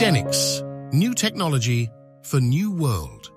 Denix, new technology for new world.